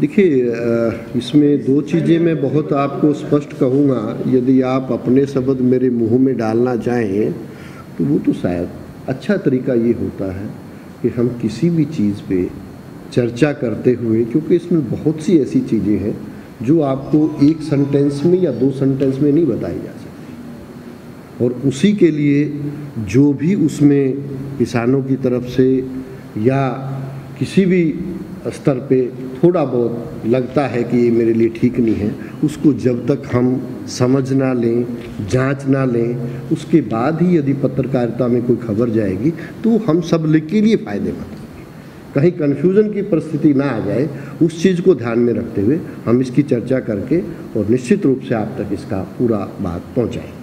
देखिए इसमें दो चीज़ें मैं बहुत आपको स्पष्ट कहूँगा। यदि आप अपने शब्द मेरे मुँह में डालना चाहें तो वो तो शायद अच्छा तरीका ये होता है कि हम किसी भी चीज़ पे चर्चा करते हुए, क्योंकि इसमें बहुत सी ऐसी चीज़ें हैं जो आपको एक सेंटेंस में या दो सेंटेंस में नहीं बताई जा सकती। और उसी के लिए जो भी उसमें किसानों की तरफ़ से या किसी भी स्तर पे थोड़ा बहुत लगता है कि ये मेरे लिए ठीक नहीं है। उसको जब तक हम समझ ना लें, जाँच ना लें, उसके बाद ही यदि पत्रकारिता में कोई खबर जाएगी तो हम सब के लिए फ़ायदेमंद कहीं कन्फ्यूज़न की परिस्थिति ना आ जाए, उस चीज़ को ध्यान में रखते हुए हम इसकी चर्चा करके और निश्चित रूप से आप तक इसका पूरा बात पहुंचाएँगे।